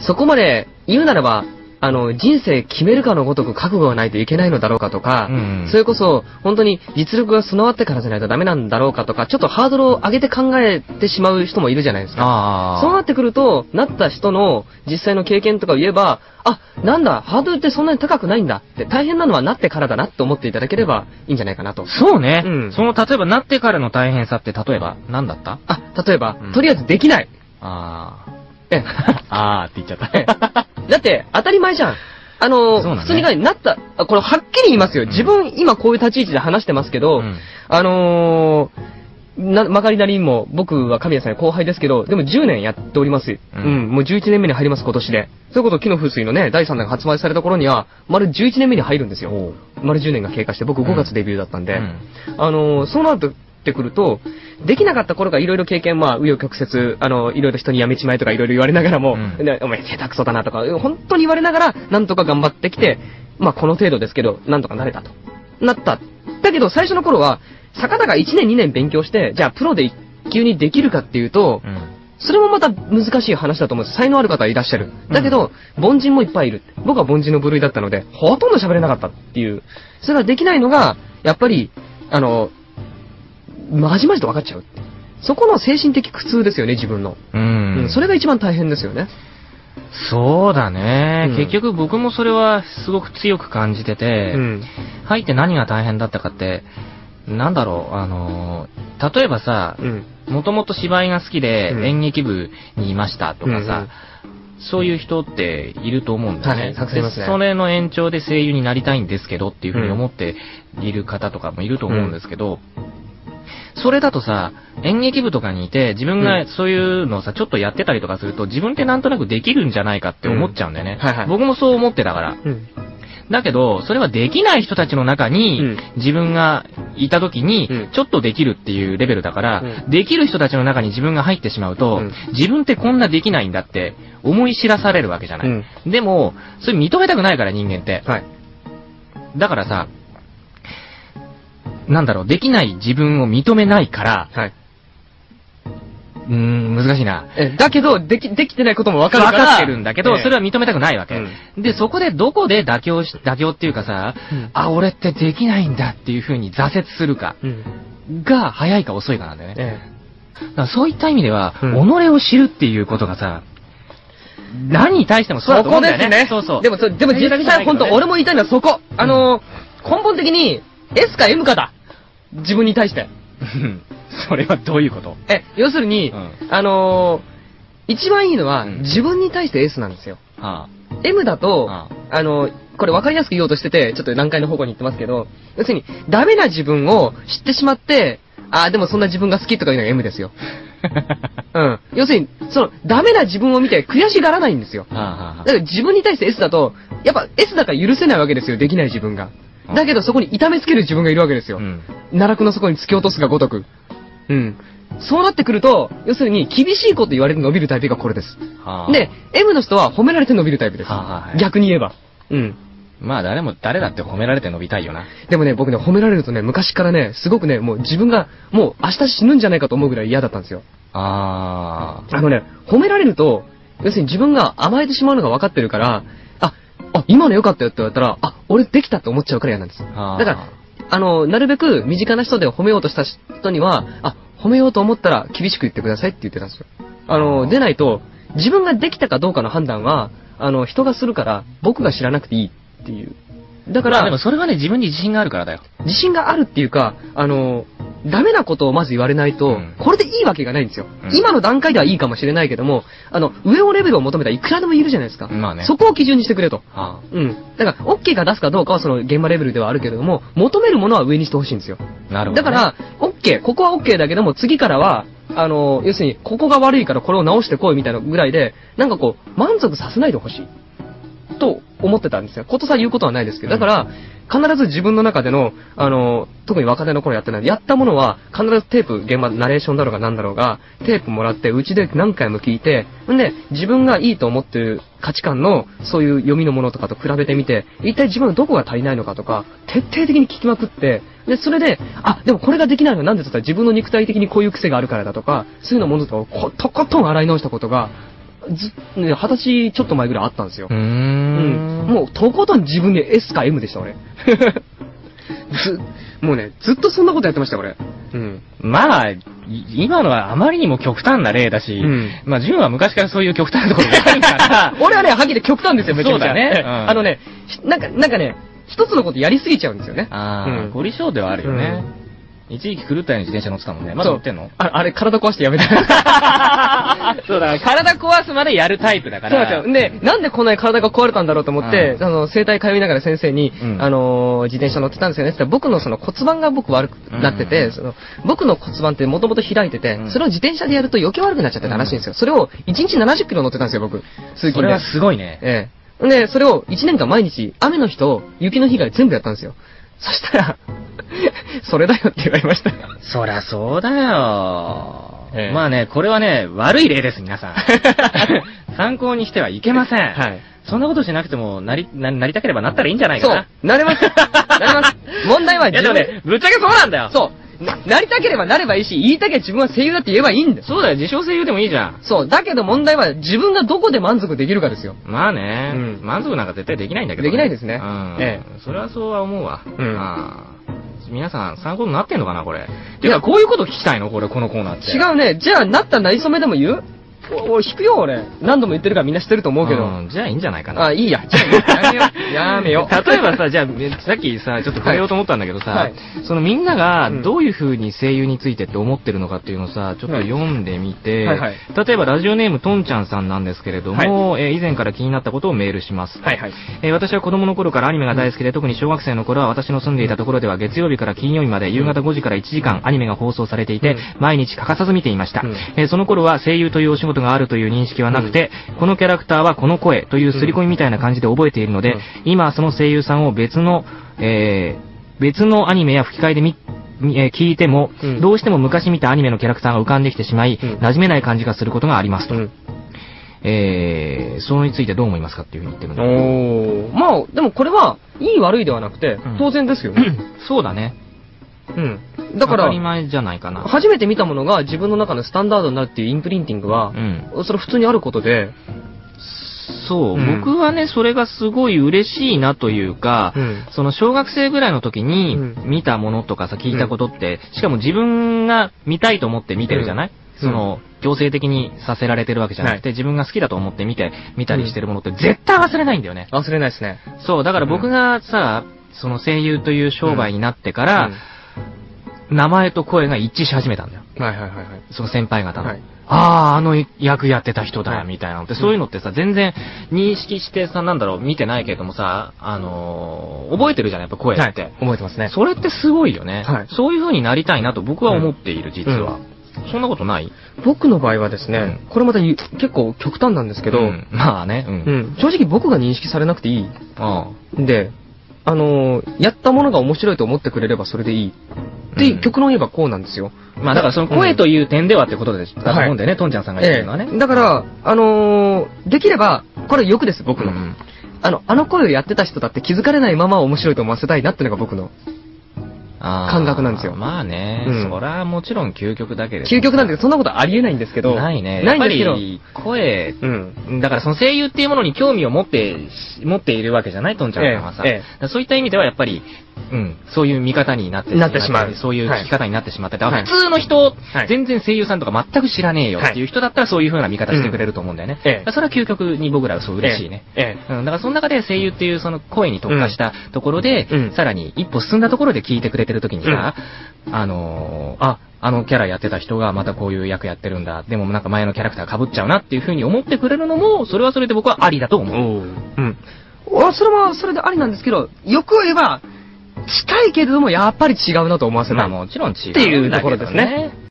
そこまで言うならば、あの、人生決めるかのごとく覚悟がないといけないのだろうかとか、うんそれこそ、本当に実力が備わってからじゃないとダメなんだろうかとか、ちょっとハードルを上げて考えてしまう人もいるじゃないですか。そうなってくると、なった人の実際の経験とかを言えば、あ、なんだ、ハードルってそんなに高くないんだって、大変なのはなってからだなって思っていただければいいんじゃないかなと。そうね。うんその、例えば、なってからの大変さって、例えば、何だった？あ、例えば、うんとりあえずできない。ああ。ええ あーって言っちゃええった。だって、当たり前じゃん。あの、ね普通に考えなった、あこれはっきり言いますよ。うん自分、今こういう立ち位置で話してますけど、うんあのー、な、まかりなりにも、僕は神谷さんの後輩ですけど、でも10年やっております。ううんん、もう11年目に入ります、今年で。そういうこと、木の風水のね、第3弾が発売された頃には、丸11年目に入るんですよ。丸10年が経過して、僕5月デビューだったんで、うんあのーそうなってくると、できなかった頃がいろいろ経験、まあ、紆余曲折、あの、いろいろ人にやめちまえとかいろいろ言われながらも、うんねお前下手くそだなとか、本当に言われながら、なんとか頑張ってきて、まあ、この程度ですけど、なんとかなれたと。なった。だけど、最初の頃は、坂田が1年2年勉強して、じゃあ、プロで一級にできるかっていうと、うん。それもまた難しい話だと思うんです。才能ある方はいらっしゃる。だけど、凡人もいっぱいいる。僕は凡人の部類だったので、ほとんど喋れなかったっていう。それができないのが、やっぱり、あの、まじまじと分かっちゃう。そこの精神的苦痛ですよね、自分の。ううんん。それが一番大変ですよね。そうだね、うん結局僕もそれはすごく強く感じてて、うん。入って何が大変だったかって、なんだろう、あのー、例えばさう、ん。もともと芝居が好きでうん演劇部にいましたとかうんさ、そういう人っていると思うんだよね。はいねでそれの延長で声優になりたいんですけどっていうふうに思っている方とかもいると思うんですけど、それだとさ、演劇部とかにいて、自分うんがそういうのをさ、ちょっとやってたりとかすると、自分ってなんとなくできるんじゃないかって思っちゃうんだよね。うんはいはい僕もそう思ってたから。うん。だけど、それはできない人たちの中に、うん自分がいた時に、うんちょっとできるっていうレベルだから、うんできる人たちの中に自分が入ってしまうと、うん自分ってこんなできないんだって思い知らされるわけじゃない。うんでも、それ認めたくないから人間って。はい。だからさ、なんだろう、できない自分を認めないから、はい。うーん、難しいな。え、だけど、でき、できてないことも分かるから。分かってるんだけど、ええそれは認めたくないわけ。で、そこでどこで妥協し、妥協っていうかさ、うんあ、俺ってできないんだっていう風に挫折するか、うん。が早いか遅いかなんだよね。えだからそういった意味では、うん己を知るっていうことがさ、何に対してもそうだと思うんだよね。そうそう。でも、そでも実際、本当俺も言いたいのはそこ。あのー、根本的に、S か M かだ。自分に対して。う んそれはどういうこと？え、要するに、うんあのー、一番いいのは、うん自分に対して S なんですよ。あ M だと、ああのー、これ分かりやすく言おうとしてて、ちょっと難解の方向に行ってますけど、要するに、ダメな自分を知ってしまって、あーでもそんな自分が好きとかいうのが M ですよ。うん。要するに、その、ダメな自分を見て悔しがらないんですよ。ああだから自分に対して S だと、やっぱ S だから許せないわけですよ、できない自分が。だけどそこに痛めつける自分がいるわけですよ。うん。奈落の底に突き落とすがごとく。うん。そうなってくると、要するに厳しいこと言われて伸びるタイプがこれです。はあで、M の人は褒められて伸びるタイプです。はあはあ逆に言えば。うん。まあ誰も、誰だって褒められて伸びたいよな。でもね、僕ね、褒められるとね、昔からね、すごくね、もう自分が、もう明日死ぬんじゃないかと思うぐらい嫌だったんですよ。ああのね、褒められると、要するに自分が甘えてしまうのが分かってるから、あ、あ、今の良かったよって言われたら、あ、俺できたって思っちゃうから嫌なんです。あ。だから、あの、なるべく身近な人で褒めようとした人には、あ、褒めようと思ったら厳しく言ってくださいって言ってたんですよ。あの、でないと、自分ができたかどうかの判断は、あの、人がするから、僕が知らなくていいっていう。だかまあでもら、それはね、自分に自信があるからだよ。自信があるっていうか、あの、ダメなことをまず言われないと、うんこれでいいわけがないんですよ、うん今の段階ではいいかもしれないけども、あの、上をレベルを求めたらいくらでもいるじゃないですか。まあねそこを基準にしてくれと。はうん。だから、OK が出すかどうかはその現場レベルではあるけれども、求めるものは上にしてほしいんですよ。あ。なるほど、ね。だから、OK、ここは OK だけども、次からは、あの、要するに、ここが悪いからこれを直してこいみたいなぐらいで、なんかこう、満足させないでほしい。と思ってたんですよ。ことさ言うことはないですけど。だから、必ず自分の中での、あの、特に若手の頃やってないやったものは、必ずテープ、現場、ナレーションだろうが何だろうが、テープもらって、うちで何回も聞いて、んで、自分がいいと思ってる価値観の、そういう読みのものとかと比べてみて、一体自分のどこが足りないのかとか、徹底的に聞きまくって、で、それで、あ、でもこれができないのはなんでだったら自分の肉体的にこういう癖があるからだとか、そういうのものとかをことことん洗い直したことが、ず、ね、二十歳ちょっと前ぐらいあったんですよ。もう、とことん自分で S か M でした、俺。ず、もうね、ずっとそんなことやってました、俺。うん。まあ、い今のはあまりにも極端な例だし、うんまあ、ジュンは昔からそういう極端なところがあるから、俺はね、はっきり極端ですよ、めちゃめちゃ。そうだねええうんあのね、ひなんか、なんかね、一つのことやりすぎちゃうんですよね。ああ、うん凝り性ではあるよね。一時期狂ったように自転車乗ってたもんね。まだ乗ってんの？ああれ、体壊してやめた。そうだ、体壊すまでやるタイプだかそうら。なんですよ。で、なんでこんなに体が壊れたんだろうと思って、うんあの、整体通いながら先生に、うんあのー、自転車乗ってたんですよねって言ったら僕のその骨盤が僕悪くなってて、うんその、僕の骨盤ってもともと開いてて、うんそれを自転車でやると余計悪くなっちゃってたらしいんですよ。それを1日70キロ乗ってたんですよ、僕。通勤でそれは。すごいね。ええ。で、それを1年間毎日、雨の日と雪の日が全部やったんですよ。そしたら、それだよって言われました。そりゃそうだよ。ええまあね、これはね、悪い例です、皆さん。参考にしてはいけません。はい。そんなことしなくても、なり、ななりたければなったらいいんじゃないかそうな。。なれます。なれます。問題は自分でもね、ぶっちゃけそうなんだよ。そう。ななりたければなればいいし、言いたければ自分は声優だって言えばいいんだよ。そうだよ、自称声優でもいいじゃん。そう。だけど問題は自分がどこで満足できるかですよ。まあね、うん満足なんか絶対できないんだけど、できないですねうん。えそれはそうは思うわ。うんああ皆さん参考になってんのかな、これ。ていうか、こういうこと聞きたいの？これ、このコーナーって。違うね。じゃあ、なったなりそめでも言う？お、お、引くよ、俺。何度も言ってるからみんな知ってると思うけど。んじゃあいいんじゃないかな。あ、いいや。じゃあ、やめよう。やめよう。例えばさ、じゃあ、めさっきさ、ちょっと触れようと思ったんだけどさ、はいそのみんながうんどういう風に声優についてって思ってるのかっていうのをさ、ちょっと読んでみて、はいはい例えばラジオネームとんちゃんさんなんですけれども、えー以前から気になったことをメールします。はいはい。えー私は子供の頃からアニメが大好きで、特に小学生の頃は私の住んでいたところでは月曜日から金曜日まで夕方5時から1時間アニメが放送されていて、うん毎日欠かさず見ていました、うんえーその頃は声優というお仕事があるという認識はなくて、このキャラクターはこの声という刷り込みみたいな感じで覚えているので、うん今はその声優さんを別の、えー別のアニメや吹き替えで見みえー聞いても、うんどうしても昔見たアニメのキャラクターが浮かんできてしまい、うん馴染めない感じがすることがありますと。うん。えー、それについてどう思いますかっていうふうに言ってるんだけど。まあ、でもこれは、いい悪いではなくてうん、当然ですよね。そうだね。うん。だから当たり、前じゃないかな。初めて見たものが自分の中のスタンダードになるっていうインプリンティングはう、ん。それ普通にあることで、そう、うん。僕はね、それがすごい嬉しいなというか、うん。その小学生ぐらいの時にうん。見たものとかさ、聞いたことって、しかも自分が見たいと思って見てるじゃない、うん。その、強制的にさせられてるわけじゃなくて、自分が好きだと思って見て、見たりしてるものって絶対忘れないんだよね。忘れないですね。そう、だから僕がさ、その声優という商売になってから、名前と声が一致し始めたんだよ。うんはいはいはいはい。その先輩方の。はいああ、あの役やってた人だ、はいみたいなのって、そういうのってさ、全然認識してさ、なんだろう、見てないけれどもさ、あのー覚えてるじゃん、やっぱ声って。はい覚えてますね。それってすごいよね。はいそういう風になりたいなと僕は思っている、実は。そんなことない？僕の場合はですね、うこれまたゆ結構極端なんですけど、うんまあね、うん。うん正直僕が認識されなくていい。あで、あのーやったものが面白いと思ってくれればそれでいい。で、うん極論言えばこうなんですよ。あまあだからその声という点ではってことで、だと思うんだよね、トンちゃんさんが言ってえるのはね。えだから、あのーできれば、これ欲です、僕の。うんあの、あの声をやってた人だって気づかれないまま面白いと思わせたいなっていうのが僕の。感覚なんですよまあね、うんそらもちろん究極だけれど。究極なんでそんなことありえないんですけど。ないね。ないんですけど。やっぱり声うん。だからその声優っていうものに興味を持って、持っているわけじゃないトンちゃんさんはさ。ええええだからそういった意味ではやっぱり、うん、そういう見方になってなってしまう。そういう聞き方になってしまってて、あはい。普通の人、はい。全然声優さんとか全く知らねえよっていう人だったらそういう風な見方してくれると思うんだよね。うんええだからそれは究極に僕らはそう嬉しいね。ええ。う。ん、だからその中で声優っていうその声に特化したところで、うん。さらに一歩進んだところで聞いてくれてる時にさ、あのーあ、あのキャラやってた人がまたこういう役やってるんだ。でもなんか前のキャラクター被っちゃうなっていう風に思ってくれるのも、それはそれで僕はありだと思う。うん。あそれはそれでありなんですけど、よく言えば、近いけれどもやっぱり違うなと思わせない。まあもちろん違う。っていうところですね。